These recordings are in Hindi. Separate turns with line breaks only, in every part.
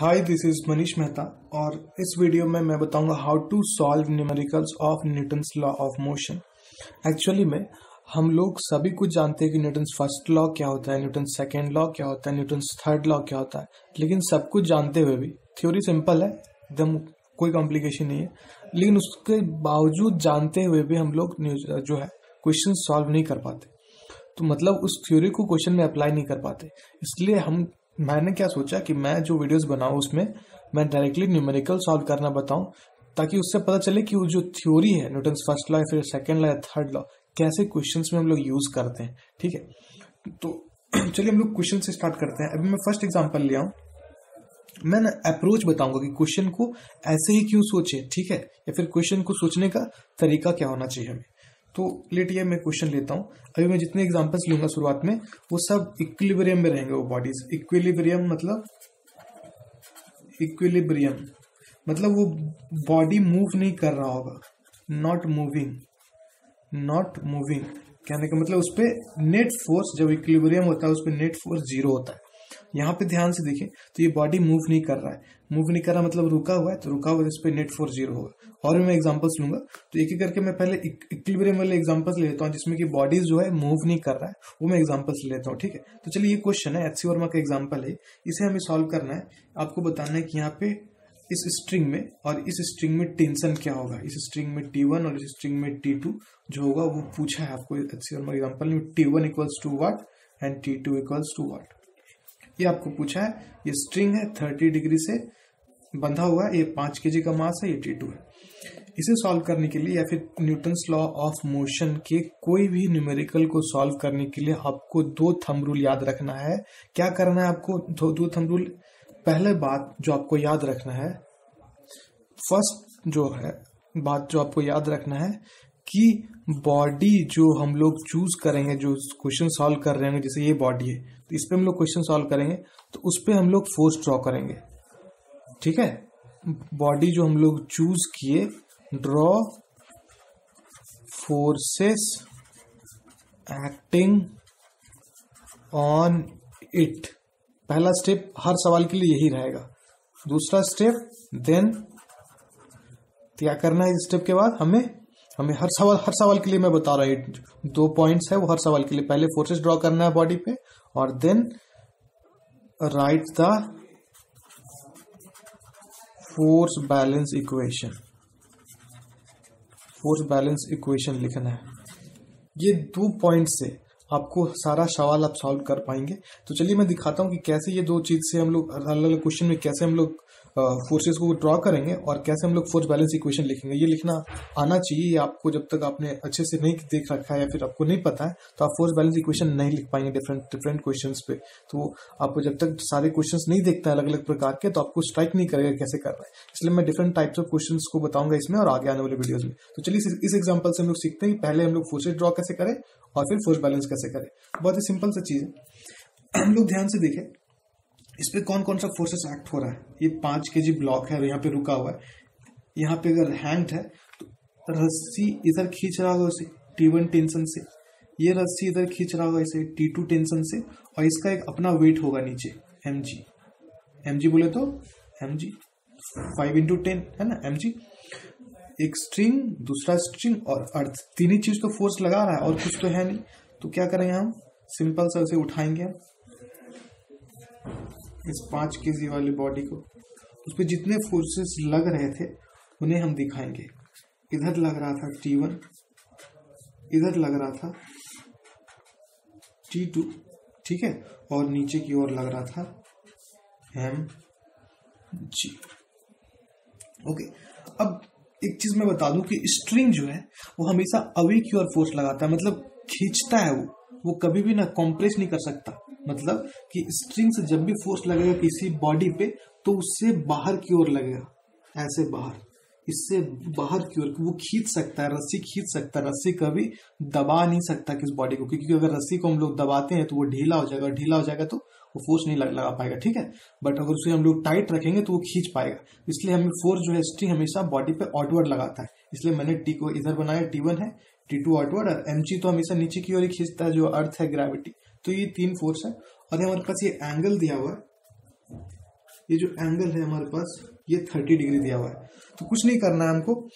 Hi this is Manish Mehta और इस वीडियो में मैं बताऊँगा how to solve numericals of Newton's law of motion actually में, हम लोग सभी कुछ जानते हैं कि न्यूटन्स फ़र्स्ट लॉ क्या होता है न्यूटन सेकेंड लॉ क्या होता है न्यूटन्स थर्ड लॉ क्या होता है। लेकिन सब कुछ जानते हुए भी थ्योरी सिंपल है, एकदम कोई कॉम्प्लिकेशन नहीं है। लेकिन उसके बावजूद जानते हुए भी हम लोग जो है क्वेश्चन सॉल्व नहीं कर पाते। तो मतलब उस थ्योरी को क्वेश्चन में अप्लाई नहीं कर पाते। इसलिए हम मैंने क्या सोचा कि मैं जो वीडियोस बनाऊँ उसमें मैं डायरेक्टली न्यूमेरिकल सॉल्व करना बताऊँ, ताकि उससे पता चले कि वो जो थ्योरी है न्यूटन फ़र्स्ट लॉ फिर सेकेंड लॉ या थर्ड लॉ कैसे क्वेश्चन में हम लोग यूज़ करते हैं, ठीक है? तो चलिए हम लोग क्वेश्चन से स्टार्ट करते हैं। अभी मैं फ़र्स्ट एग्ज़ाम्पल लिया हूँ मैं ना अप्रोच बताऊँगा कि क्वेश्चन को ऐसे ही क्यों सोचे, ठीक है? या फिर क्वेश्चन को सोचने का तरीका क्या होना चाहिए हमें? तो लेटिए मैं क्वेश्चन लेता हूँ। अभी मैं जितने एग्जांपल्स लूँगा शुरुआत में, वो सब इक्विलिब्रियम में रहेंगे वो बॉडीज इक्विलिब्रियम मतलब इक्विलिब्रियम मतलब वो बॉडी मूव नहीं कर रहा होगा। नॉट मूविंग नॉट मूविंग कहने का मतलब उस पर नेट फोर्स जब इक्विलिब्रियम होता है, उस पर नेट फोर्स ज़ीरो होता है। यहाँ पे ध्यान से देखें तो ये बॉडी मूव नहीं कर रहा है। मूव नहीं कर रहा मतलब रुका हुआ है तो रुका हुआ इस पर नेट फोर्स ज़ीरो होगा। और भी मैं एग्जांपल्स लूँगा। तो एक एक करके मैं पहले इक्विलिब्रियम वाले एग्जाम्पल्स ले लेता हूँ, जिसमें कि बॉडीज जो है मूव नहीं कर रहा है, वो मैं एग्जाम्पल्स लेता हूँ, ठीक है? तो चलिए ये क्वेश्चन है एचसी वर्मा का एग्ज़ाम्पल है। इसे हमें सॉल्व करना है। आपको बताना है कि यहाँ पे इस स्ट्रिंग में और इस स्ट्रिंग में टेंशन क्या होगा? इस स्ट्रिंग में टी वन और इस स्ट्रिंग में टी टू जो होगा, वो पूछा है आपको एचसी वर्मा एग्ज़ाम्पल में। T one equals to what and T two equals to what ये आपको पूछा है, ये स्ट्रिंग है थर्टी डिग्री से बंधा हुआ है, ये पाँच के का मास है, ये टी टू है। इसे सॉल्व करने के लिए या फिर न्यूटन्स लॉ ऑफ़ मोशन के कोई भी न्यूमेरिकल को सॉल्व करने के लिए आपको दो थम रूल याद रखना है। क्या करना है आपको दो दो थम रूल पहले बात जो आपको याद रखना है फ़र्स्ट जो है, बात जो आपको याद रखना है कि बॉडी जो हम लोग चूज़ करेंगे, जो क्वेश्चन सॉल्व कर रहे हैं जैसे ये बॉडी है तो इस पे हम लोग क्वेश्चन सॉल्व करेंगे तो उस पर हम लोग फोर्स ड्रॉ करेंगे। ठीक है? बॉडी जो हम लोग चूज़ किए draw forces acting on it पहला स्टेप हर सवाल के लिए यही रहेगा। दूसरा स्टेप देन क्या करना है इस स्टेप के बाद? हमें हमें हर सवाल हर सवाल के लिए मैं बता रहा हूँ, दो पॉइंट्स है, वो हर सवाल के लिए। पहले फोर्सेस ड्रॉ करना है बॉडी पे, और then write the force balance equation force balance equation लिखना है। ये दो पॉइंट से आपको सारा सवाल आप सॉल्व कर पाएँगे। तो चलिए मैं दिखाता हूँ कि कैसे ये दो चीज़ से हम लोग अलग अलग क्वेश्चन में कैसे हम लोग फोर्सेस को ड्रॉ करेंगे और कैसे हम लोग फोर्स बैलेंस इक्वेशन लिखेंगे। ये लिखना आना चाहिए आपको जब तक आपने अच्छे से नहीं देख रखा है या फिर आपको नहीं पता है तो आप फोर्स बैलेंस इक्वेशन नहीं लिख पाएँगे डिफरेंट डिफरेंट क्वेश्चन पे। तो आपको जब तक सारे क्वेश्चन नहीं देखता है अलग अलग प्रकार के तो आपको स्ट्राइक नहीं करेगा कैसे कर रहा है। इसलिए मैं डिफरेंट टाइप्स ऑफ़ क्वेश्चन को बताऊँगा इसमें और आगे आने वाले वीडियो में। तो चलिए इस एग्ज़ाम्पल से हम लोग सीखते हैं पहले हम लोग फोर्सेज ड्रॉ कैसे करें और फिर फोर्स बैलेंस कैसे करें। बहुत ही सिंपल सा चीज़ है। हम लोग ध्यान से देखें। इस पे कौन कौन सा फोर्सेस एक्ट हो रहा है? ये पाँच के जी ब्लॉक है यहाँ पे रुका हुआ है। यहाँ पे अगर हैंड है तो रस्सी इधर खींच रहा होगा उसे टी वन टेंशन से। ये रस्सी इधर खींच रहा होगा इसे टी टू टेंशन से, और इसका एक अपना वेट होगा नीचे एम जी एम जी बोले तो M G five into ten है ना एम जी एक स्ट्रिंग दूसरा स्ट्रिंग और अर्थ। तीन ही चीज़ तो फोर्स लगा रहा है, और कुछ तो है नहीं। तो क्या करेंगे हम? सिंपल सा उसे उठाएँगे हम। इस पाँच के वाली बॉडी को उस पर जितने फोर्सेस लग रहे थे, उन्हें हम दिखाएँगे। इधर लग रहा था टी वन इधर लग रहा था टी टू ठीक है? और नीचे की ओर लग रहा था एम जी ओके अब एक चीज़ मैं बता दूँ कि स्ट्रिंग जो है, वो हमेशा अवे की ओर फोर्स लगाता है मतलब खींचता है वो। वो कभी भी ना कॉम्प्रेस नहीं कर सकता। मतलब कि स्ट्रिंग से जब भी फोर्स लगेगा किसी बॉडी पे तो उससे बाहर की ओर लगेगा। ऐसे बाहर। इससे बाहर की ओर, वो खींच सकता है, रस्सी खींच सकता है। रस्सी कभी दबा नहीं सकता किस बॉडी को, क्योंकि अगर रस्सी को हम लोग दबाते हैं तो वो ढीला हो जाएगा। ढीला हो जाएगा तो वो फोर्स नहीं लगा पाएगा, ठीक है? बट अगर उसे हम लोग टाइट रखेंगे तो वो खींच पाएगा। इसलिए हमें फोर्स जो है स्ट्रिंग हमेशा बॉडी पे आउटवर्ड लगाता है। इसलिए मैंने टी को इधर बनाया टी वन है टी टू आउटवर्ड और एम तो हमेशा नीचे की ओर ही खींचता है, जो अर्थ है ग्रेविटी तो ये तीन फोर्स है और हमारे पास ये एंगल दिया हुआ है। ये जो एंगल है हमारे पास, ये थर्टी डिग्री दिया हुआ है। तो कुछ नहीं करना है हमको।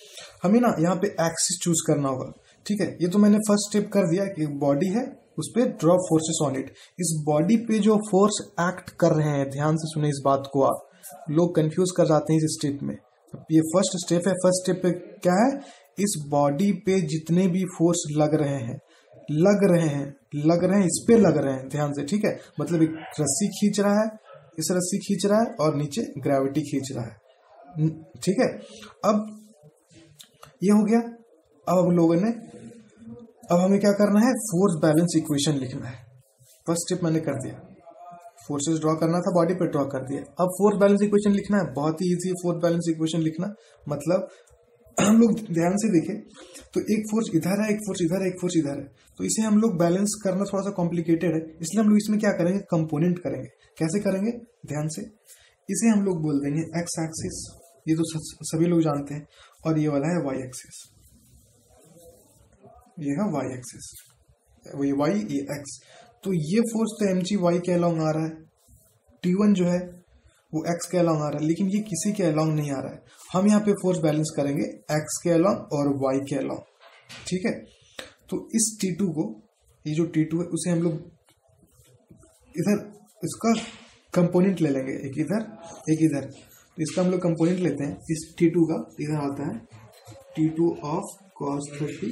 हमें ना यहाँ पे एक्सिस चूज़ करना होगा। ठीक है? ये तो मैंने फ़र्स्ट स्टेप कर दिया कि बॉडी है, उस पर ड्रॉ फोर्सेस ऑन इट इस बॉडी पे जो फोर्स एक्ट कर रहे हैं, ध्यान से सुने इस बात को आप। लोग कंफ्यूज कर जाते हैं इस स्टेप में। ये फ़र्स्ट स्टेप है। फ़र्स्ट स्टेप पे क्या है? इस बॉडी पे जितने भी फोर्स लग रहे हैं, लग रहे हैं लग रहे हैं, इस पे लग रहे हैं, ध्यान से, ठीक है? मतलब एक रस्सी खींच रहा है, इस रस्सी खींच रहा है और नीचे ग्रेविटी खींच रहा है। ठीक है? अब ये हो गया। अब हम लोगों ने, अब हमें क्या करना है? फोर्स बैलेंस इक्वेशन लिखना है। फ़र्स्ट स्टेप मैंने कर दिया। फोर्सेस ड्रॉ करना था बॉडी पे ड्रॉ कर दिया। अब फोर्स बैलेंस इक्वेशन लिखना है। बहुत ही इजी फोर्स बैलेंस इक्वेशन लिखना। मतलब हम लोग ध्यान से देखें तो एक फोर्स इधर है, एक फोर्स इधर है, एक फोर्स इधर है। तो इसे हम लोग बैलेंस करना थोड़ा सा कॉम्प्लिकेटेड है। इसलिए हम लोग इसमें क्या करेंगे? कंपोनेंट करेंगे। कैसे करेंगे? ध्यान से। इसे हम लोग बोल देंगे एक्स एक्सिस ये तो सभी लोग जानते हैं। और ये वाला है वाई एक्सिस ये है वाई एक्सिस वाई ये एक्स तो ये फोर्स तो एम जी वाई के अलॉन्ग आ रहा है। टी वन जो है वो एक्स के अलॉन्ग आ रहा है, लेकिन ये किसी के अलॉन्ग नहीं आ रहा है। हम यहाँ पे फोर्स बैलेंस करेंगे एक्स के अलॉन्ग और वाई के अलॉन्ग ठीक है? तो इस टी को, ये जो टी है, उसे हम लोग इधर, इसका कंपोनेंट ले लेंगे, एक इधर एक इधर। तो इसका हम लोग कंपोनेंट लेते हैं, इस टू का, इधर आता है T two of cos thirty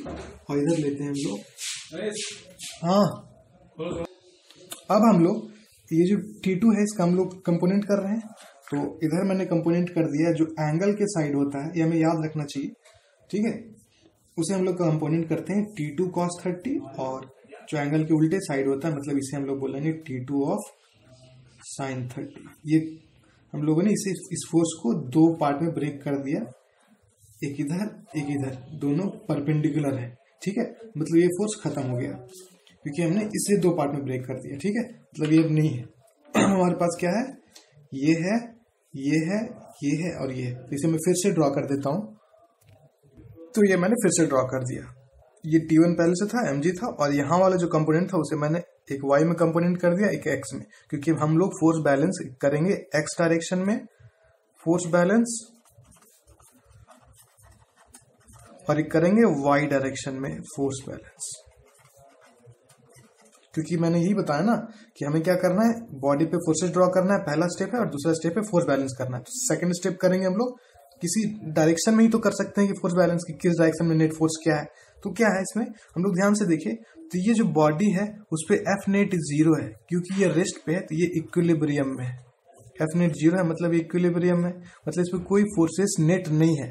और इधर लेते हैं हम लोग। हाँ। अब हम लोग ये जो टी टू है, इसका हम लोग कंपोनेंट कर रहे हैं। तो इधर मैंने कंपोनेंट कर दिया जो एंगल के साइड होता है, ये हमें याद रखना चाहिए। ठीक है? उसे हम लोग कंपोनेंट करते हैं टी टू कॉस थर्टी और जो एंगल के उल्टे साइड होता है मतलब इसे हम लोग बोलेंगे T two of sine thirty ये हम लोगों ने इसे इस फोर्स को दो पार्ट में ब्रेक कर दिया। एक इधर एक इधर, दोनों परपेंडिकुलर है। ठीक है? मतलब ये फोर्स खत्म हो गया, क्योंकि हमने इसे दो पार्ट में ब्रेक कर दिया। ठीक है? मतलब ये नहीं है। हमारे पास क्या है? ये है ये है ये है और ये है। इसे मैं फिर से ड्रॉ कर देता हूँ। तो ये मैंने फिर से ड्रॉ कर दिया। ये टी वन पहले से था एम था और यहाँ वाला जो कंपोनेंट था, उसे मैंने एक वाई में कंपोनेंट कर दिया, एक एक्स में। क्योंकि हम लोग फोर्स बैलेंस करेंगे एक्स डायरेक्शन में। फोर्स बैलेंस और एक करेंगे वाई डायरेक्शन में फोर्स बैलेंस क्योंकि मैंने यही बताया ना कि हमें क्या करना है बॉडी पे फोर्सेस ड्रॉ करना है, पहला स्टेप है और दूसरा स्टेप है फोर्स बैलेंस करना है। तो सेकंड स्टेप करेंगे हम लोग, किसी डायरेक्शन में ही तो कर सकते हैं कि फोर्स बैलेंस की किस डायरेक्शन में नेट फोर्स क्या है। तो क्या है इसमें? हम लोग ध्यान से देखिए तो ये जो बॉडी है, उस पर एफ़ नेट ज़ीरो है, क्योंकि ये रेस्ट पे है तो ये इक्विलिब्रियम में है। एफ़ नेट ज़ीरो है मतलब इक्विलिब्रियम में मतलब इसमें कोई फोर्सेस नेट नहीं है।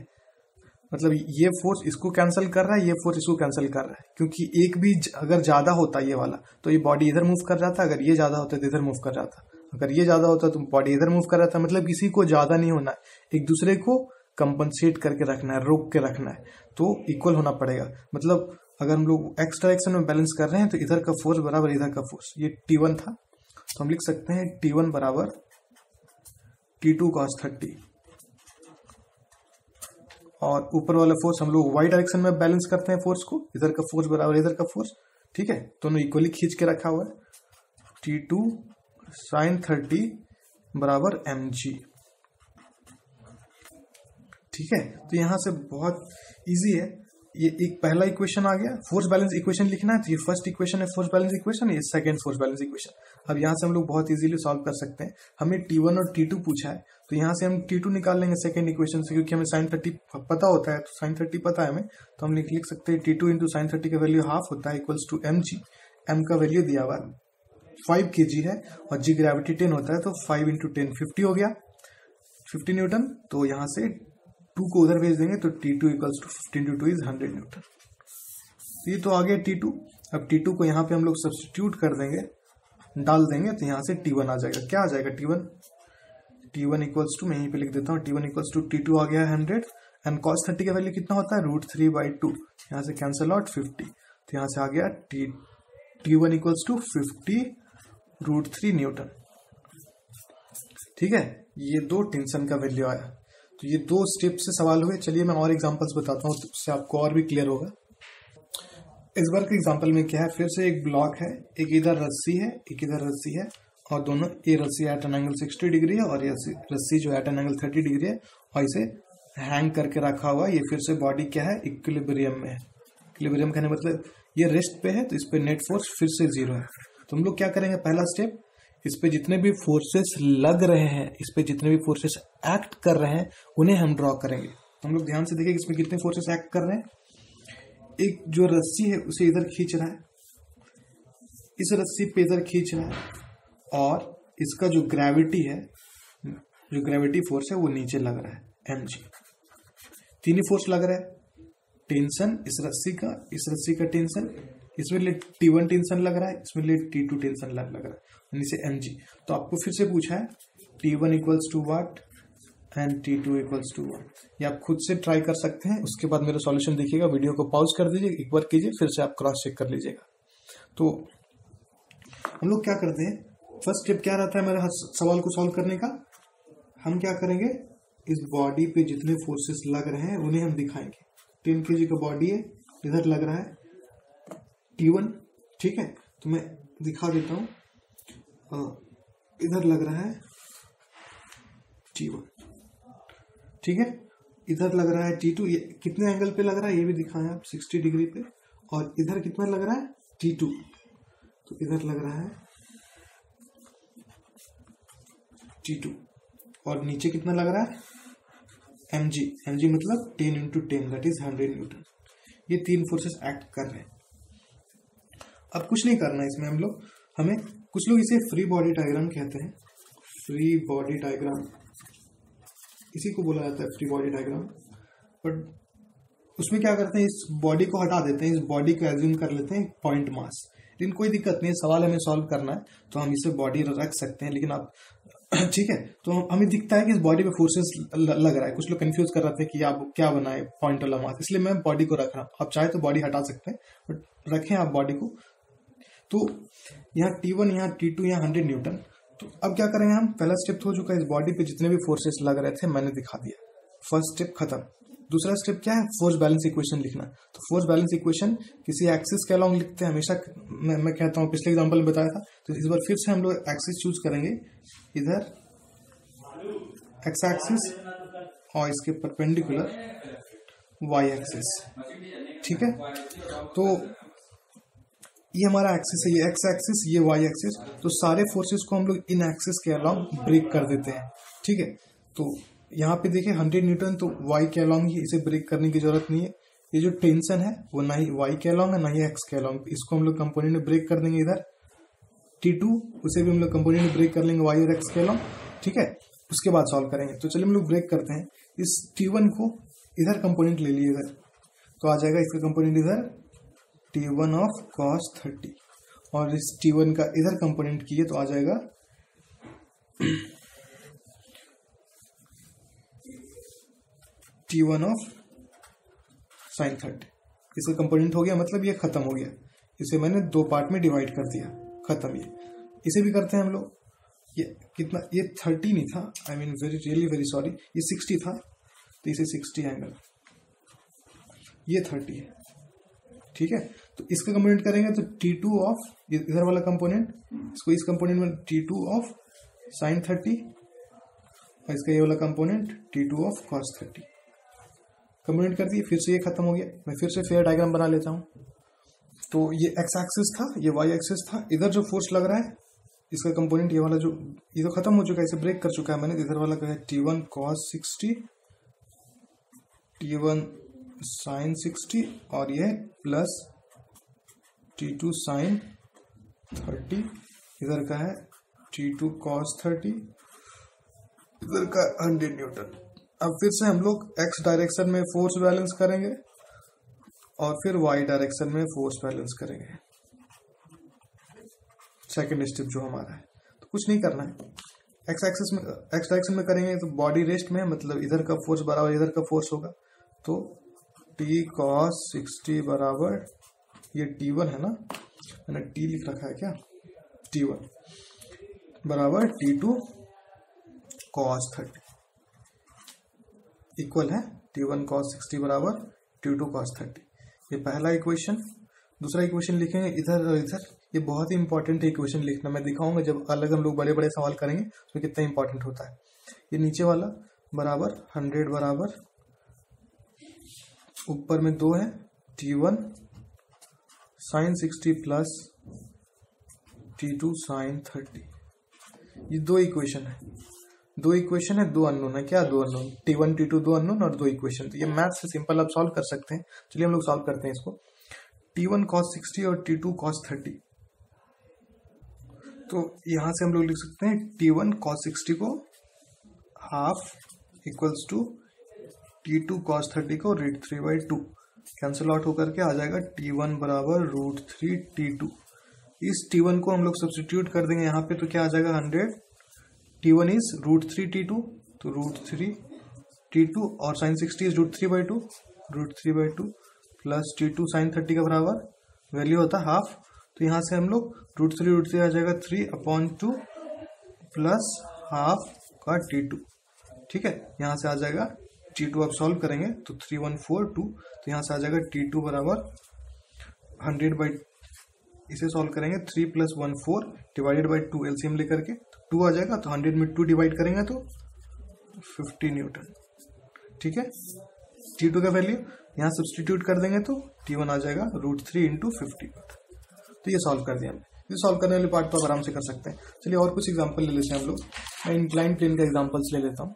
मतलब ये फोर्स इसको कैंसिल कर रहा है, ये फोर्स इसको कैंसिल कर रहा है। क्योंकि एक भी अगर ज़्यादा होता ये वाला तो ये बॉडी इधर मूव कर जाता, अगर ये ज़्यादा होता तो इधर मूव कर जाता। अगर ये ज़्यादा होता तो बॉडी इधर मूव कर रहा था मतलब किसी को ज़्यादा नहीं होना है। एक दूसरे को कंपनसेट करके रखना है, रोक के रखना है तो इक्वल होना पड़ेगा। मतलब अगर हम लोग एक्स डायरेक्शन में बैलेंस कर रहे हैं तो इधर का फोर्स बराबर इधर का फोर्स ये टी वन था तो हम लिख सकते हैं टी वन बराबर टी टू कॉस थर्टी और ऊपर वाला फोर्स हम लोग वाई डायरेक्शन में बैलेंस करते हैं फोर्स को। इधर का फोर्स बराबर इधर का फोर्स ठीक है? दोनों इक्वली खींच के रखा हुआ है। टी टू साइन थर्टी बराबर एम जी ठीक है? तो यहाँ से बहुत इजी है। ये एक पहला इक्वेशन आ गया। फोर्स बैलेंस इक्वेशन लिखना है तो ये फ़र्स्ट इक्वेशन है फोर्स बैलेंस इक्वेशन ये सेकंड फोर्स बैलेंस इक्वेशन अब यहाँ से हम लोग बहुत इजीली सॉल्व कर सकते हैं। हमें टी वन और टी टू पूछा है तो यहाँ से हम टी टू निकाल लेंगे सेकंड इक्वेशन से, क्योंकि हमें साइन थर्टी पता होता है तो साइन थर्टी पता है हमें तो हम लिख सकते हैं T two into sine thirty का वैल्यू हाफ़ होता है equals to m g m का वैल्यू दिया हुआ फाइव के जी है, और जी ग्रेविटी टेन होता है तो फाइव इंटू टेन फिफ्टी हो गया। फिफ्टी न्यूटन तो यहाँ से टू को उधर भेज देंगे तो T two equals to fifteen two two is hundred newton ये तो आ गया टी टू अब टी टू को यहाँ पे हम लोग सब्सटीट्यूट कर देंगे, डाल देंगे तो यहाँ से टी वन आ जाएगा। क्या आ जाएगा T one T one equals to मैं यहीं पे लिख देता हूँ T one equals to T two आ गया हंड्रेड एंड कॉस थर्टी का वैल्यू कितना होता है? रूट थ्री बाई टू यहाँ से कैंसल आउट फिफ्टी तो यहाँ से आ गया T T one equals to fifty root three newton ठीक है? ये दो टेंशन का वैल्यू आया। तो ये दो स्टेप से सवाल हुए। चलिए मैं और एग्जांपल्स बताता हूँ, उससे आपको और भी क्लियर होगा। इस बार के एग्ज़ाम्पल में क्या है? फिर से एक ब्लॉक है, एक इधर रस्सी है, एक इधर रस्सी है, और दोनों, ये रस्सी at an angle sixty degree है, और ये रस्सी जो at an angle thirty degree है, और इसे हैंग करके रखा हुआ ये फिर से बॉडी क्या है? इक्विलिब्रियम में है। इक्विलिब्रियम कहने मतलब ये रेस्ट पे है तो इस पर नेट फोर्स फिर से ज़ीरो है। तो हम लोग क्या करेंगे? पहला स्टेप इस पे जितने भी फोर्सेस लग रहे हैं, इस पे जितने भी फोर्सेस एक्ट कर रहे हैं, उन्हें हम ड्रॉ करेंगे। हम लोग ध्यान से देखेंगे इसमें कितने फोर्सेस एक्ट कर रहे हैं। एक जो रस्सी है, उसे इधर खींच रहा है। इस रस्सी पे इधर खींच रहा है और इसका जो ग्रेविटी है, जो ग्रेविटी फोर्स है, वो नीचे लग रहा है एम जी तीन ही फोर्स लग रहा है। टेंशन इस रस्सी का, इस रस्सी का टेंशन इसमें ले टी वन टेंशन लग रहा है, इसमें ले टी टू टेंशन लग रहा है। नीचे एम जी तो आपको फिर से पूछा है T one equals to what and T two equals to what ये आप खुद से ट्राई कर सकते हैं। उसके बाद मेरा सॉल्यूशन देखिएगा वीडियो को पॉज कर दीजिए, एक बार कीजिए, फिर से आप क्रॉस चेक कर लीजिएगा। तो हम लोग क्या करते हैं? फ़र्स्ट स्टेप क्या रहता है मेरे सवाल को सॉल्व करने का? हम क्या करेंगे? इस बॉडी पे जितने फोर्सेस लग रहे हैं, उन्हें हम दिखाएँगे। टेन के का बॉडी है, इधर लग रहा है टी वन ठीक है? तो मैं दिखा देता हूँ। इधर लग रहा है टी वन ठीक है? इधर लग रहा है टी टू कितने एंगल पे लग रहा है? ये भी दिखाएँ आप सिक्सटी डिग्री पे। और इधर कितना लग रहा है? टी टू तो इधर लग रहा है टी टू और नीचे कितना लग रहा है? एम जी एम जी मतलब ten into ten that is hundred newton ये तीन फोर्सेस एक्ट कर रहे हैं। अब कुछ नहीं करना इसमें हम लोग। हमें कुछ लोग इसे फ्री बॉडी डायग्राम कहते हैं। फ्री बॉडी डायग्राम इसी को बोला जाता है फ्री बॉडी डायग्राम बट उसमें क्या करते हैं, इस बॉडी को हटा देते हैं, इस बॉडी को एज्यूम कर लेते हैं पॉइंट मास लेकिन कोई दिक्कत नहीं सवाल हमें सॉल्व करना है तो हम इसे बॉडी रख सकते हैं, लेकिन आप ठीक है तो हमें दिखता है कि इस बॉडी पे फोर्सेस लग रहा है। कुछ लोग कंफ्यूज कर रहे थे कि आप क्या बनाए पॉइंट वाला मास इसलिए मैं बॉडी को रख रहा हूँ। आप चाहे तो बॉडी हटा सकते हैं बट रखें आप बॉडी को। तो यहाँ टी वन यहाँ टी टू यहाँ हंड्रेड न्यूटन तो अब क्या करेंगे हम? पहला स्टेप हो चुका है इस बॉडी पे जितने भी फोर्सेस लग रहे थे मैंने दिखा दिया। फ़र्स्ट स्टेप खत्म। दूसरा स्टेप क्या है? फोर्स बैलेंस इक्वेशन लिखना। तो फोर्स बैलेंस इक्वेशन किसी एक्सिस के अलॉन्ग लिखते हैं हमेशा मैं, मैं कहता हूँ पिछले एग्ज़ाम्पल में बताया था। तो इस बार फिर से हम लोग एक्सिस चूज़ करेंगे। इधर एक्स एक्सिस और इसके परपेंडिकुलर वाई एक्सिस ठीक है? तो ये हमारा एक्सिस है, ये एक्स एक्सिस ये वाई एक्सिस तो सारे फोर्सेस को हम लोग इन एक्सिस के अलॉन्ग ब्रेक कर देते हैं, ठीक है? तो यहाँ पे देखिए हंड्रेड न्यूटन तो वाई के अलॉन्ग ही इसे ब्रेक करने की ज़रूरत नहीं है। ये जो टेंशन है, वो ना ही वाई के अलॉन्ग है, ना ही एक्स के अलॉन्ग इसको हम लोग कंपोनेंट में ब्रेक कर देंगे इधर। टी टू उसे भी हम लोग कंपोनेंट में ब्रेक कर लेंगे वाई और एक्स के अलॉन्ग ठीक है? उसके बाद सॉल्व करेंगे। तो चलिए हम लोग ब्रेक करते हैं। इस टी वन को इधर कंपोनेंट ले लिए इधर। तो आ जाएगा इसका कंपोनेंट इधर। T one of cos thirty और इस टी वन का इधर कंपोनेंट किए तो आ जाएगा। T one of sine thirty इसका कंपोनेंट हो गया मतलब ये खत्म हो गया। इसे मैंने दो पार्ट में डिवाइड कर दिया। खत्म ये। इसे भी करते हैं हम लोग। ये कितना, ये थर्टी नहीं था। I mean very really very sorry ये सिक्सटी था। तो इसे सिक्सटी एंगल ये थर्टी है। ठीक है? तो इसका कंपोनेंट करेंगे तो टी टू ऑफ़ इधर वाला कंपोनेंट इसको इस कंपोनेंट में T two of sine thirty और इसका ये वाला component T two of cos thirty complete कर दिए, फिर से ये खत्म हो गया। मैं फिर से फेयर डायग्राम बना लेता हूँ। तो ये एक्स एक्सिस था, ये वाई एक्सिस था। इधर जो फोर्स लग रहा है, इसका कंपोनेंट ये वाला जो, ये तो खत्म हो चुका है, इसे ब्रेक कर चुका है मैंने। इधर वाला कहा T one cos sixty T one sine sixty और ये plus T two sine thirty इधर का है टी टू कॉस थर्टी इधर का हंड्रेड न्यूटन अब फिर से हम लोग एक्स डायरेक्शन में फोर्स बैलेंस करेंगे और फिर वाई डायरेक्शन में फोर्स बैलेंस करेंगे। सेकेंड स्टेप जो हमारा है। तो कुछ नहीं करना है। एक्स एक्सिस में एक्स डायरेक्शन में करेंगे तो बॉडी रेस्ट में मतलब इधर का फोर्स बराबर इधर का फोर्स होगा। तो टी कॉस सिक्सटी बराबर, ये टी वन है ना? मैंने टी लिख रखा है क्या? टी वन बराबर T two cos thirty equal है? टी वन कॉस सिक्सटी बराबर टी टू कॉस थर्टी ये पहला इक्वेशन दूसरा इक्वेशन लिखेंगे इधर और इधर। ये बहुत ही इंपॉर्टेंट इक्वेशन लिखना। मैं दिखाऊँगा जब अलग हम लोग बड़े बड़े सवाल करेंगे तो कितना इंपॉर्टेंट होता है। ये नीचे वाला बराबर हंड्रेड बराबर ऊपर में दो है T one sine sixty plus T two sine thirty ये दो इक्वेशन है। दो इक्वेशन है, दो अननोन है। क्या दो unknown T one T two दो अननोन और दो इक्वेशन तो ये मैथ से सिंपल आप सॉल्व कर सकते हैं। चलिए हम लोग सॉल्व करते हैं इसको। टी वन कॉस सिक्सटी और टी टू कॉस थर्टी तो यहाँ से हम लोग लिख सकते हैं टी वन कॉस सिक्सटी को half equals to T two cos thirty को root three by two cancel out होकर के आ जाएगा टी वन बराबर रूट थ्री टी टू इस टी वन को हम लोग सब्सटीट्यूट कर देंगे यहाँ पे तो क्या आ जाएगा hundred T one is root three T two तो रूट थ्री टी टू और sine sixty is root three by two root three by two plus T two sine thirty का बराबर वैल्यू होता है हाफ़ तो यहाँ से हम लोग रूट थ्री रूट थ्री आ जाएगा three upon two plus half का टी टू ठीक है, यहाँ से आ जाएगा टी टू आप सॉल्व करेंगे तो थ्री वन फोर टू तो यहाँ से आ जाएगा टी टू बराबर हंड्रेड बाई इसे सॉल्व करेंगे three plus one four divided by two LCM लेकर के टू आ जाएगा तो हंड्रेड में टू डिवाइड करेंगे तो फिफ्टी न्यूटन ठीक है? टी टू का वैल्यू यहाँ सब्सटीट्यूट कर देंगे तो टी वन आ जाएगा रूट थ्री इंटू फिफ्टी तो ये सॉल्व कर दिया हमने। ये सॉल्व करने वाले पार्ट तो आप आराम से कर सकते हैं। चलिए और कुछ एग्ज़ाम्पल ले लेते हैं हम लोग। मैं इंक्लाइन प्लेन का एग्जाम्पल्स ले लेता हूँ।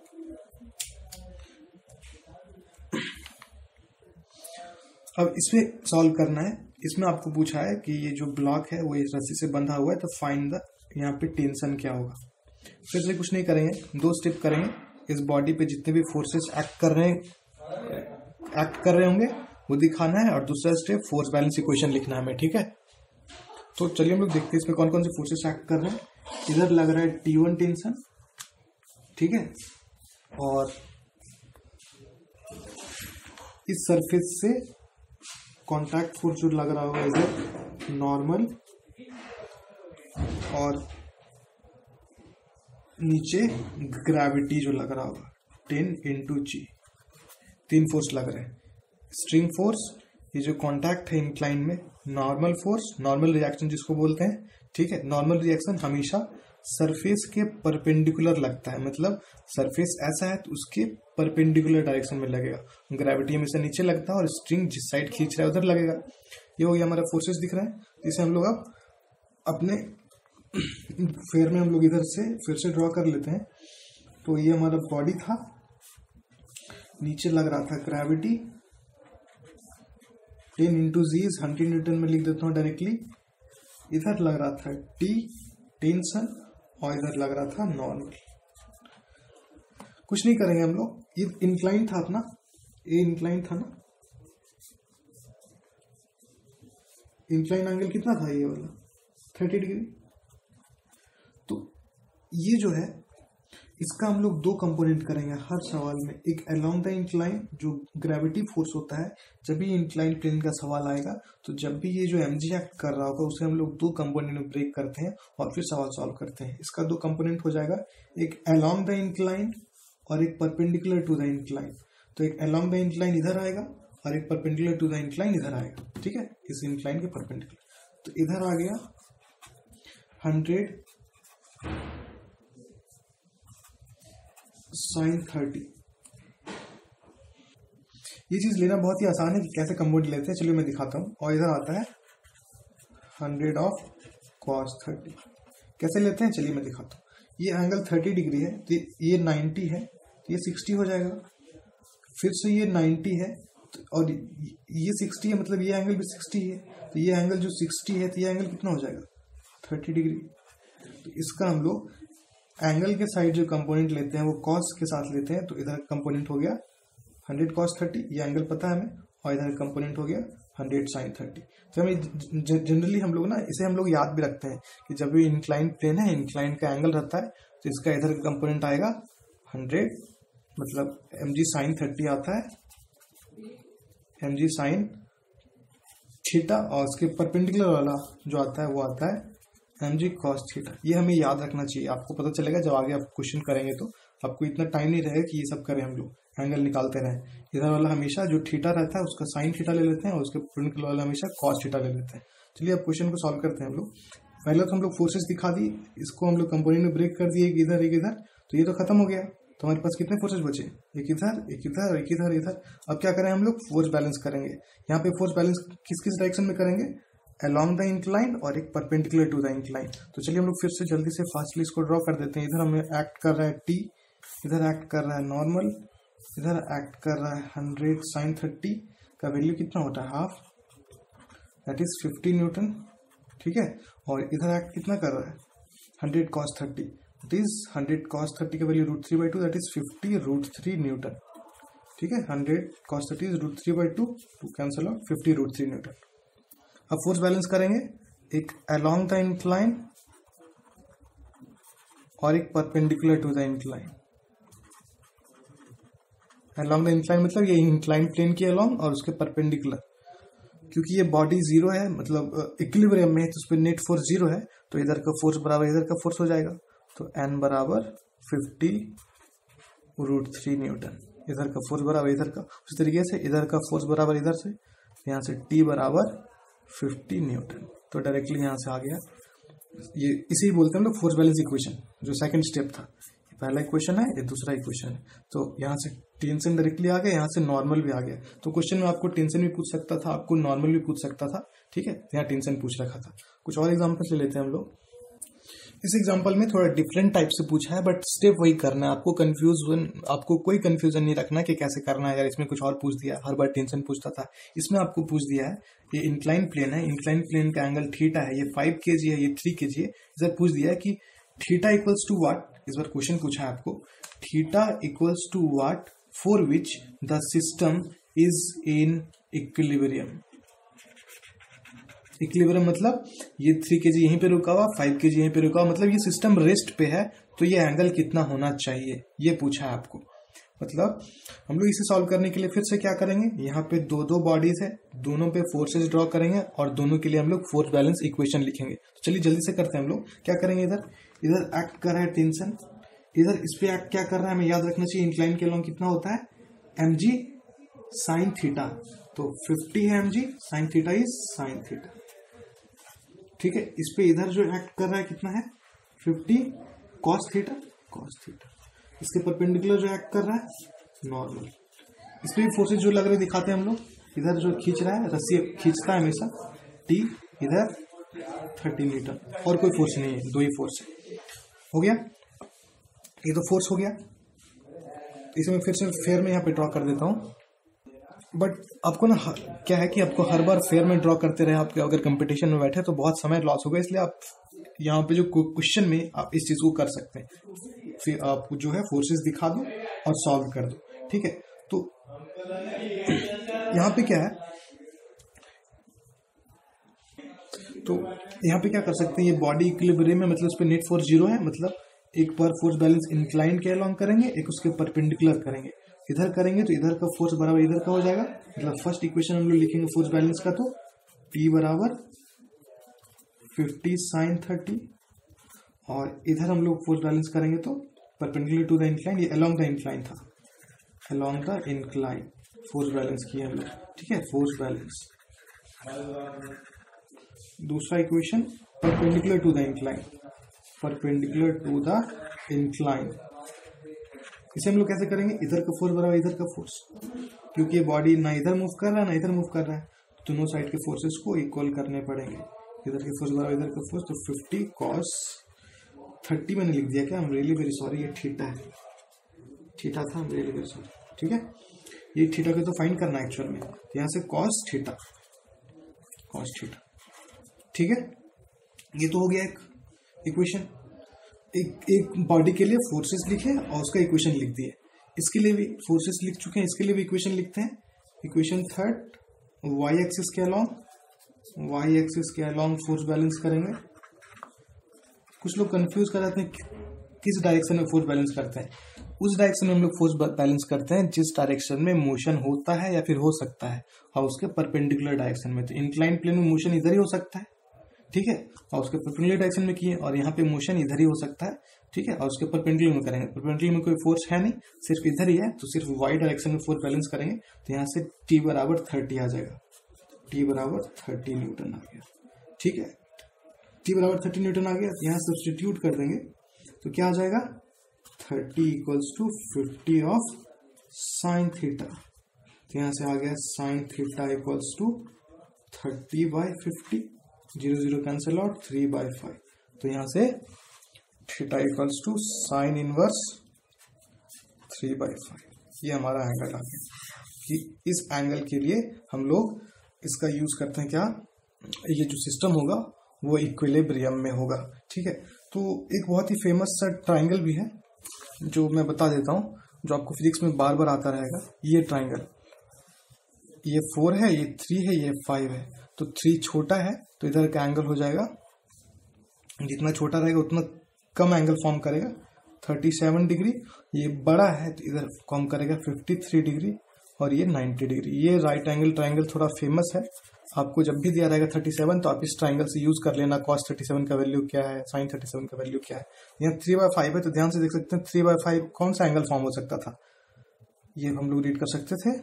अब इसमें सॉल्व करना है। इसमें आपको पूछा है कि ये जो ब्लॉक है, वो इस रस्सी से बंधा हुआ है तो फाइंड द यहाँ पे टेंशन क्या होगा। फिर से कुछ नहीं करेंगे, दो स्टेप करेंगे। इस बॉडी पे जितने भी फोर्सेस एक्ट कर रहे हैं एक्ट कर रहे होंगे, वो दिखाना है, और दूसरा स्टेप फोर्स बैलेंस इक्वेशन लिखना है हमें, ठीक है? तो चलिए हम लोग देखते हैं इसमें कौन कौन से फोर्सेस एक्ट कर रहे हैं। इधर लग रहा है टी वन टेंशन ठीक है? और इस सरफेस से कांटेक्ट फोर्स जो लग रहा होगा इधर नॉर्मल और नीचे ग्रेविटी जो लग रहा होगा टेन इंटू जी तीन फोर्स लग रहे हैं। स्ट्रिंग फोर्स ये जो कांटेक्ट है इंक्लाइन में नॉर्मल फोर्स नॉर्मल रिएक्शन जिसको बोलते हैं, ठीक है? नॉर्मल रिएक्शन हमेशा सरफेस के परपेंडिकुलर लगता है। मतलब सरफेस ऐसा है तो उसके परपेंडिकुलर डायरेक्शन में लगेगा। ग्रेविटी हमेशा नीचे लगता है और स्ट्रिंग जिस साइड खींच रहा है उधर लगेगा। ये हो गया हमारा फोर्सेस दिख रहा है। जिसे हम लोग अब अपने फेयर में हम लोग इधर से फिर से ड्रॉ कर लेते हैं। तो ये हमारा बॉडी था। नीचे लग रहा था gravity. Ten into g hundred newton में लिख देता हूँ डायरेक्टली। इधर लग रहा था टी, टेंशन। और इधर लग रहा था नॉर्मल कुछ नहीं करेंगे हम लोग। ये इंक्लाइन था अपना। ये इंक्लाइन था ना। इंक्लाइन एंगल कितना था ये वाला? थर्टी डिग्री तो ये जो है इसका हम लोग दो कंपोनेंट करेंगे। हर सवाल में एक अलोंग द इंक्लाइन जो ग्रेविटी फोर्स होता है, जब भी इंक्लाइन प्लेन का सवाल आएगा तो जब भी ये जो एम जी एक्ट कर रहा होगा, उसे हम लोग दो कंपोनेंट में ब्रेक करते हैं और फिर सवाल सॉल्व करते हैं। इसका दो कंपोनेंट हो जाएगा। एक अलोंग द इंक्लाइन और एक परपेंडिकुलर टू द इंक्लाइन तो एक अलोंग द इंक्लाइन इधर आएगा और एक परपेंडिकुलर टू द इंक्लाइन इधर आएगा। ठीक है? इस इंक्लाइन के परपेंडिकुलर तो इधर आ गया। Hundred sine thirty. ये चीज़ लेना बहुत ही आसान है कि कैसे कम्बोड लेते हैं। चलिए मैं दिखाता हूँ। और इधर आता है हंड्रेड ऑफ़ कॉस थर्टी कैसे लेते हैं? चलिए मैं दिखाता हूँ। ये एंगल थर्टी डिग्री है तो ये नाइन्टी है तो ये सिक्सटी हो जाएगा। फिर से ये नाइन्टी है तो और ये सिक्सटी है मतलब ये एंगल भी सिक्सटी है तो ये एंगल जो सिक्सटी है तो ये एंगल कितना हो जाएगा? थर्टी डिग्री तो इसका हम लोग एंगल के साइड जो कंपोनेंट लेते हैं, वो कॉस के साथ लेते हैं तो इधर कंपोनेंट हो गया हंड्रेड कॉस थर्टी ये एंगल पता है हमें, और इधर कंपोनेंट हो गया हंड्रेड साइन थर्टी तो हमें जनरली हम लोग ना, इसे हम लोग याद भी रखते हैं कि जब भी इंक्लाइन प्लेन है इंक्लाइन का एंगल रहता है तो इसका इधर कंपोनेंट आएगा हंड्रेड मतलब एम जी साइन थर्टी आता है एम जी साइन थीटा और उसके परपेंडिकुलर वाला जो आता है, वो आता है जी कॉस थीटा ये हमें याद रखना चाहिए। आपको पता चलेगा, जब आगे आप क्वेश्चन करेंगे तो आपको इतना टाइम नहीं रहेगा कि ये सब करें हम लोग। एंगल निकालते रहें। इधर वाला हमेशा जो थीटा रहता है, उसका साइन थीटा ले लेते हैं और उसके प्रिंकल वाला हमेशा कॉस थीटा ले लेते हैं। चलिए, अब क्वेश्चन को सॉल्व करते हैं हम लोग। पहले तो हम लोग फोर्सेस दिखा दी इसको हम लोग कंपोनेंट में ब्रेक कर दिए एक इधर एक इधर। तो ये तो खत्म हो गया। तो हमारे पास कितने फोर्सेस बचे? एक इधर एक इधर एक इधर इधर। अब क्या करें हम लोग? फोर्स बैलेंस करेंगे। यहाँ पे फोर्स बैलेंस किस किस डायरेक्शन में करेंगे? अलॉन्ग द इंक्लाइन और एक परपेंडिकुलर टू द इंक्लाइन तो चलिए हम लोग फिर से जल्दी से फास्टली इसको ड्रॉ कर देते हैं। इधर हमें एक्ट कर रहा है टी इधर एक्ट कर रहा है नॉर्मल इधर एक्ट कर रहा है हंड्रेड साइन थर्टी का वैल्यू कितना होता है? Half that is fifty newton ठीक है? और इधर एक्ट कितना कर रहा है? Hundred cos thirty that is hundred cos thirty का value root three by two that is fifty root three newton ठीक है? Hundred cos thirty is root three by two two cancel out fifty root three newton अब फोर्स बैलेंस करेंगे। एक अलोंग द इंक्लाइन और एक perpendicular to the incline along the incline मतलब ये इंक्लाइन प्लेन के अलोंग और उसके परपेंडिकुलर क्योंकि ये बॉडी ज़ीरो है मतलब इक्विलिब्रियम में है तो उस पर नेट फोर्स ज़ीरो है तो इधर का फोर्स बराबर इधर का फोर्स हो जाएगा। तो एन बराबर फिफ्टी रूट थ्री न्यूटन इधर का फोर्स बराबर इधर का। उस तरीके से इधर का फोर्स बराबर इधर से, यहाँ से टी बराबर फिफ्टी न्यूटन। तो डायरेक्टली यहाँ से आ गया। ये इसे ही बोलते हैं हम लोग फोर्स बैलेंस इक्वेशन जो सेकंड स्टेप था। पहला इक्वेशन है, ये दूसरा इक्वेशन है। तो यहाँ से टेंशन डायरेक्टली आ गया, यहाँ से नॉर्मल भी आ गया। तो क्वेश्चन में आपको टेंशन भी पूछ सकता था, आपको नॉर्मल भी पूछ सकता था, ठीक है? यहाँ टेंशन पूछ रखा था। कुछ और एग्जाम्पल्स ले लेते हैं हम लोग। इस एग्ज़ाम्पल में थोड़ा डिफरेंट टाइप से पूछा है बट स्टेप वही करना है। आपको कंफ्यूजन आपको कोई कंफ्यूजन नहीं रखना कि कैसे करना है। यार, इसमें कुछ और पूछ दिया। हर बार टेंशन पूछता था। इसमें आपको पूछ दिया है, ये इंक्लाइन प्लेन है। इंक्लाइन प्लेन का एंगल थीटा है। ये फाइव के है, ये थ्री के है। इधर पूछ दिया है कि थीटा इक्वल्स टू वाट इस बार क्वेश्चन पूछा है आपको। Theta equals to what for which the system is in equilibrium equilibrium मतलब ये थ्री के यहीं पे रुका हुआ फाइव के यहीं पे रुका हुआ मतलब ये सिस्टम रेस्ट पे है तो ये एंगल कितना होना चाहिए, ये पूछा है आपको। मतलब हम लोग इसे सॉल्व करने के लिए फिर से क्या करेंगे? यहाँ पे दो दो बॉडीज है, दोनों पे फोर्सेस ड्रॉ करेंगे और दोनों के लिए हम लोग फोर्स बैलेंस इक्वेशन लिखेंगे। तो चलिए जल्दी से करते हैं हम लोग, क्या करेंगे इधर? इधर एक्ट कर रहा है टेंशन इधर इस पे एक्ट क्या कर रहा है हमें याद रखना चाहिए इंक्लाइन के लॉन्ग कितना होता है? एम जी साइन थीटा तो फिफ्टी है m g sine theta is sine theta ठीक है इस पे इधर जो एक्ट कर रहा है कितना है? Fifty cos theta cos theta इसके परपेंडिकुलर जो एक्ट कर रहा है नॉर्मल इस पे फोर्सेज जो लग रहे दिखाते हैं हम लोग। इधर जो खींच रहा है रस्सी खींचता है हमेशा। टी इधर थर्टी मीटर और कोई फोर्स नहीं है दो ही फोर्स है। हो गया? ये तो फोर्स हो गया। इसे मैं फिर से फेयर में यहाँ पे ड्रॉ कर देता हूँ। बट आपको ना क्या है कि आपको हर बार फेयर में ड्रॉ करते रहे आप अगर कंपटीशन में बैठे तो बहुत समय लॉस होगा, इसलिए आप यहाँ पे जो क्वेश्चन में आप इस चीज़ को कर सकते हैं। फिर आप जो है फोर्सेस दिखा दो और सॉल्व कर दो, ठीक है? तो यहाँ पे क्या है? तो यहाँ पे क्या कर सकते हैं, ये बॉडी इक्विलिब्रियम में मतलब उस पर नेट फोर्स ज़ीरो है मतलब एक पर फोर्स बैलेंस इंक्लाइन के अलॉन्ग करेंगे, एक उसके परपेंडिकुलर करेंगे। इधर करेंगे तो इधर का फोर्स बराबर इधर का हो जाएगा। मतलब फ़र्स्ट इक्वेशन हम लोग लिखेंगे फोर्स बैलेंस का तो P बराबर फिफ्टी साइन थर्टी और इधर हम लोग फोर्स बैलेंस करेंगे तो परपेंडिकुलर टू द इंक्लाइन ये अलोंग द इंक्लाइन था। Along the incline force balance किया हम लोग। ठीक है फोर्स बैलेंस दूसरा equation perpendicular to the incline perpendicular to the incline इसे हम लोग कैसे करेंगे, इधर का फोर्स बराबर इधर का फोर्स क्योंकि ये बॉडी ना इधर मूव कर रहा है ना इधर मूव कर रहा है. दोनों साइड के फोर्सेस को इक्वल करने पड़ेंगे. इधर के फोर्स बराबर इधर का फोर्स तो फिफ्टी कॉस थर्टी मैंने लिख दिया क्या? I am really very sorry ये थीटा है. थीटा था रियली वेरी सॉरी ठीक है? ये थीटा को तो फाइंड करना है एक्चुअल में. तो यहाँ से कॉस थीटा कॉस थीटा ठीक है? ये तो हो गया एक इक्वेशन एक एक बॉडी के लिए फोर्सेस लिखे और उसका इक्वेशन लिख दिए। इसके लिए भी फोर्सेस लिख चुके हैं। इसके लिए भी इक्वेशन लिखते हैं। इक्वेशन थर्ड वाई एक्सिस के अलॉन्ग वाई एक्सिस के अलॉन्ग फोर्स बैलेंस करेंगे। कुछ लोग कंफ्यूज कर जाते हैं किस डायरेक्शन में फोर्स बैलेंस करते हैं। उस डायरेक्शन में हम लोग फोर्स बैलेंस करते हैं जिस डायरेक्शन में मोशन होता है या फिर हो सकता है। और उसके परपेंडिकुलर डायरेक्शन में। तो इंक्लाइन प्लेन में मोशन इधर ही हो सकता है। ठीक है? और उसके परपेंडिकुलर डायरेक्शन में किए और यहाँ पे मोशन इधर ही हो सकता है, ठीक है? और उसके परपेंडिकुलर में करेंगे। परपेंडिकुलर में कोई फोर्स है नहीं, सिर्फ़ इधर ही है तो सिर्फ़ वाई डायरेक्शन में फोर्स बैलेंस करेंगे तो यहाँ से टी बराबर थर्टी आ जाएगा। टी बराबर थर्टी न्यूटन आ गया, ठीक है? टी बराबर थर्टी न्यूटन आ गया यहाँ सब्सटीट्यूट कर देंगे तो क्या आ जाएगा? Thirty equals to fifty of sine theta तो यहाँ से आ गया sine theta equals to thirty by fifty zero zero cancel out three by five तो यहाँ से theta equals to sine inverse three by five ये हमारा एंगल आ गया। कि इस एंगल के लिए हम लोग इसका यूज़ करते हैं क्या? ये जो सिस्टम होगा, वो इक्विलिब्रियम में होगा। ठीक है? तो एक बहुत ही फ़ेमस सा ट्राइंगल भी है, जो मैं बता देता हूँ, जो आपको फिजिक्स में बार बार आता रहेगा। ये ट्राइंगल ये फोर है, ये थ्री है, ये फाइव है। तो थ्री छोटा है तो इधर का एंगल हो जाएगा। जितना छोटा रहेगा, उतना कम एंगल फॉर्म करेगा। थर्टी सेवन डिग्री ये बड़ा है तो इधर फॉर्म करेगा फिफ्टी थ्री डिग्री और ये नाइन्टी डिग्री ये राइट एंगल ट्राइंगल थोड़ा फ़ेमस है। आपको जब भी दिया रहेगा थर्टी सेवन तो आप इस ट्राइंगल से यूज़ कर लेना। कॉस थर्टी सेवन का वैल्यू क्या है साइन थर्टी सेवन का वैल्यू क्या है। यहाँ थ्री बाय फाइव है तो ध्यान से देख सकते हैं थ्री बाय फाइव कौन सा एंगल फॉर्म हो सकता था। ये हम लोग रीड कर सकते थे।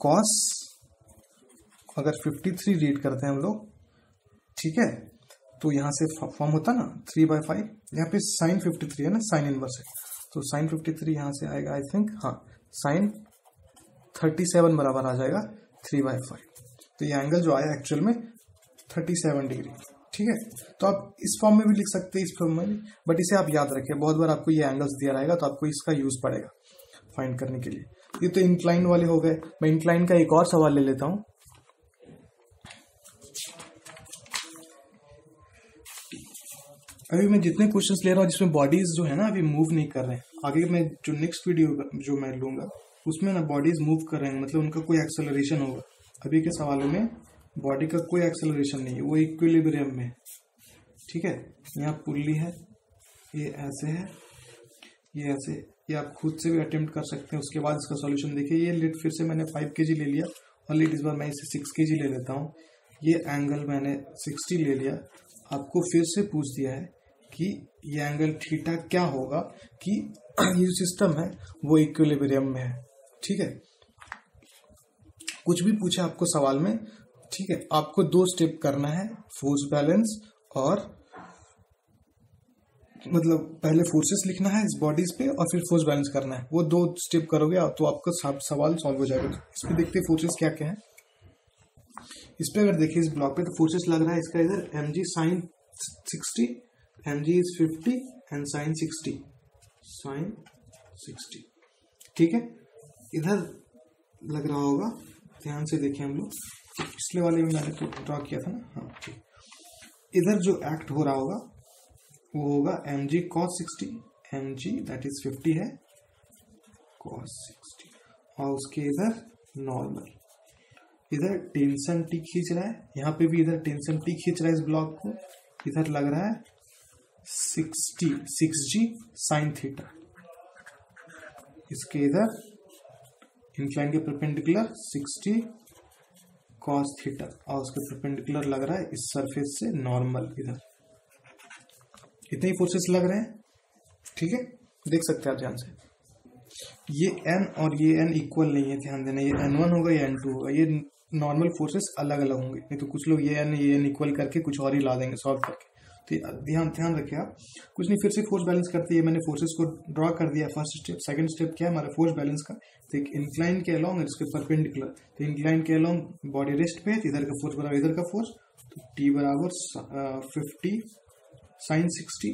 कॉस अगर फिफ्टी थ्री रीड करते हैं हम लोग, ठीक है? तो यहाँ से फॉर्म होता ना थ्री बाय फाइव यहाँ पे साइन फिफ्टी थ्री है ना साइन इनवर्स है। तो साइन फिफ्टी थ्री यहाँ से आएगा आई थिंक हाँ साइन थर्टी सेवन बराबर आ जाएगा थ्री बाय फाइव तो ये एंगल जो आया एक्चुअल में थर्टी सेवन डिग्री ठीक है? तो आप इस फॉर्म में भी लिख सकते हैं, इस फॉर्म में भी बट इसे आप याद रखें, बहुत बार आपको ये एंगल्स दिया रहेगा तो आपको इसका यूज़ पड़ेगा फाइंड करने के लिए। ये तो इंक्लाइन वाले हो गए। मैं इंक्लाइन का एक और सवाल ले लेता हूँ। अभी मैं जितने क्वेश्चंस ले रहा हूँ, जिसमें बॉडीज जो है ना, अभी मूव नहीं कर रहे हैं। आगे मैं जो नेक्स्ट वीडियो जो मैं लूँगा, उसमें ना बॉडीज मूव कर रहे हैं। मतलब उनका कोई एक्सेलरेशन होगा। अभी के सवालों में बॉडी का कोई एक्सेलरेशन नहीं है। वो इक्विलिब्रियम में ठीक है? यहाँ पुल्ली है, ये ऐसे है, ये ऐसे, ये आप खुद से भी अटेम्प्ट कर सकते हैं। उसके बाद इसका सॉल्यूशन देखिए। ये लिट फिर से मैंने फाइव के ले लिया और लिट इस बार मैं इसे सिक्स के ले लेता हूँ। ये एंगल मैंने सिक्सटी ले लिया। आपको फिर से पूछ दिया है कि ये एंगल थीटा क्या होगा कि ये जो सिस्टम है, वो इक्विलिब्रियम में है। ठीक है? कुछ भी पूछे आपको सवाल में, ठीक है? आपको दो स्टेप करना है फोर्स बैलेंस और मतलब पहले फोर्सेस लिखना है इस बॉडीज पे और फिर फोर्स बैलेंस करना है। वो दो स्टेप करोगे तो आपका सवाल सॉल्व हो जाएगा। इस पे देखते हैं फोर्सेस क्या क्या है। इस पे अगर देखिए इस ब्लॉक पे तो फोर्सेस लग रहा है इसका इधर m g sine sixty m g is fifty and sine sixty sine sixty ठीक है? इधर लग रहा होगा। ध्यान से देखें हम लोग। पिछले वाले में मैंने तो ड्रॉ किया था ना। हाँ ठीक। इधर जो एक्ट हो रहा होगा, वो होगा m g cos sixty m g that is fifty है। कॉस सिक्सटी और उसके इधर नॉर्मल इधर टेंशन टी खींच रहा है। यहाँ पे भी इधर टेंशन टी खींच रहा है इस ब्लॉक को। इधर लग रहा है sixty, six g sine theta इसके इधर इंक्लाइन के परपेंडिकुलर 60 कॉस थीटा और उसके परपेंडिकुलर लग रहा है इस सरफेस से नॉर्मल इधर। इतने ही फोर्सेस लग रहे हैं। ठीक है? देख सकते हैं आप ध्यान से। ये एन और ये एन इक्वल नहीं है, ध्यान देना। ये एन वन होगा, या एन टू होगा। ये नॉर्मल फोर्सेस अलग अलग होंगे। नहीं तो कुछ लोग ये एन ये एन इक्वल करके कुछ और ही ला देंगे सॉल्व करके। ध्यान ध्यान रखिए आप। कुछ नहीं, फिर से फोर्स बैलेंस करते हैं। मैंने फोर्सेस को ड्रॉ कर दिया। फ़र्स्ट स्टेप सेकंड स्टेप क्या है? हमारा फोर्स बैलेंस का। तो एक इंक्लाइन के अलॉन्ग इसके परपेंडिकुलर तो इंक्लाइन के अलॉन्ग बॉडी रेस्ट पे इधर का फोर्स बराबर, इधर का फोर्स तो टी बराबर fifty sine sixty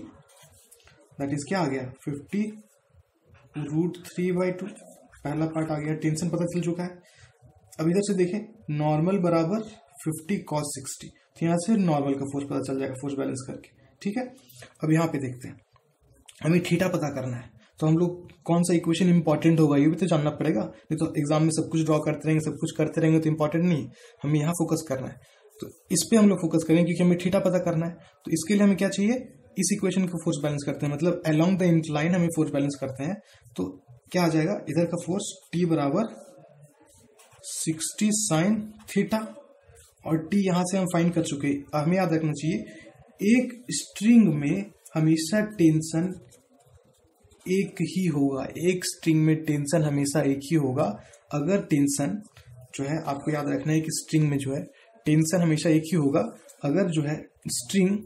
that is क्या आ गया? Fifty root three by two पहला पार्ट आ गया। टेंशन पता चल चुका है। अब इधर से देखें। नॉर्मल बराबर फिफ्टी कॉस सिक्सटी तो यहाँ से नॉर्मल का फोर्स पता चल जाएगा फोर्स बैलेंस करके। ठीक है? अब यहाँ पे देखते हैं। हमें थीटा पता करना है। तो हम लोग कौन सा इक्वेशन इंपॉर्टेंट होगा, ये भी तो जानना पड़ेगा। नहीं तो एग्ज़ाम में सब कुछ ड्रॉ करते रहेंगे, सब कुछ करते रहेंगे तो इंपॉर्टेंट नहीं। हमें यहाँ फोकस करना है। तो इस पे हम लोग फोकस करेंगे क्योंकि हमें थीटा पता करना है। तो इसके लिए हमें क्या चाहिए? इस इक्वेशन को फोर्स बैलेंस करते हैं। मतलब अलोंग द इंक्लाइन हमें फोर्स बैलेंस करते हैं। तो क्या आ जाएगा? इधर का फोर्स टी बराबर सिक्सटी साइन थीटा और टी यहाँ से हम फाइंड कर चुके हमें याद रखना चाहिए, एक स्ट्रिंग में हमेशा टेंशन एक ही होगा। एक स्ट्रिंग में टेंशन हमेशा एक ही होगा। अगर टेंशन जो है, आपको याद रखना है कि स्ट्रिंग में जो है टेंशन हमेशा एक ही होगा। अगर जो है स्ट्रिंग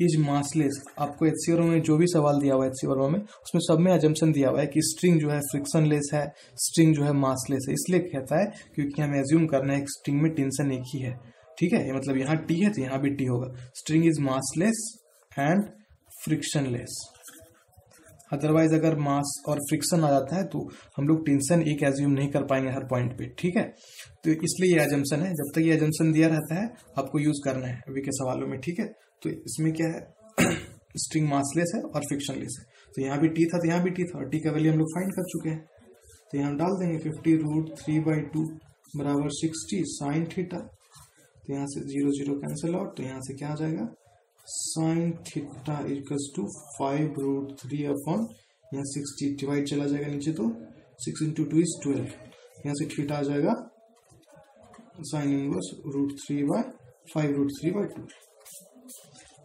इज़ मासलेस आपको एच में जो भी सवाल दिया हुआ है एच सी में, उसमें सब में एजम्पन दिया हुआ है कि स्ट्रिंग जो है फ्रिक्शन लेस है स्ट्रिंग जो है मासलेस है। इसलिए कहता है क्योंकि हमें एज्यूम करना है स्ट्रिंग में टेंशन एक ही है। ठीक है? मतलब यहाँ टी है तो यहाँ भी टी होगा। String is massless and frictionless otherwise अगर मास और फ्रिक्शन आ जाता है तो हम लोग टेंशन एक एज्यूम नहीं कर पाएँगे हर पॉइंट पे। ठीक है? तो इसलिए ये एजम्पन है। जब तक ये एजम्पन दिया रहता है, आपको यूज़ करना है अभी के सवालों में। ठीक है? तो इसमें क्या है? स्ट्रिंग मासलेस है और फ्रिक्शनलेस है। तो यहाँ भी टी था तो यहाँ भी टी था और टी का वैल्यू हम लोग फाइंड कर चुके हैं। तो यहाँ डाल देंगे fifty root three by two बराबर सिक्सटी साइन थीटा तो यहाँ से ज़ीरो ज़ीरो कैंसिल आउट तो यहाँ से क्या आ जाएगा? Sine theta equals to five root three upon यहाँ सिक्सटी डिवाइड चला जाएगा नीचे तो six into two is twelve यहाँ से थीटा आ जाएगा sine inverse root three by five root three by two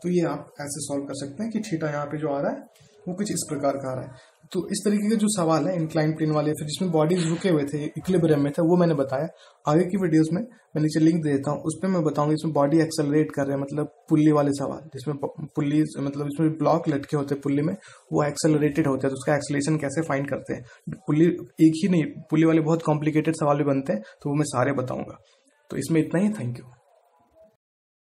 तो ये आप ऐसे सॉल्व कर सकते हैं कि थीटा यहाँ पे जो आ रहा है, वो कुछ इस प्रकार का आ रहा है। तो इस तरीके के जो सवाल है इंक्लाइन प्लेन वाले, फिर जिसमें बॉडीज रुके हुए थे इक्विलिब्रियम में थे, वो मैंने बताया। आगे की वीडियोस में मैं नीचे लिंक दे देता हूँ, उस पर मैं बताऊँगा इसमें बॉडी एक्सेलरेट कर रहे हैं मतलब पुल्ली वाले सवाल। जिसमें पुल्ली मतलब इसमें ब्लॉक लटके होते हैं पुल्ली में, वो एक्सेलरेटेड होते हैं तो उसका एक्सलेशन कैसे फाइंड करते हैं। पुल्ली एक ही नहीं, पुल्ली वाले बहुत कॉम्प्लिकेटेड सवाल भी बनते हैं तो वो मैं सारे बताऊँगा। तो इसमें इतना ही थैंक यू